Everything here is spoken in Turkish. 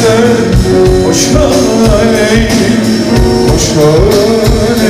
sen Boşuna eğil, boşuna eğil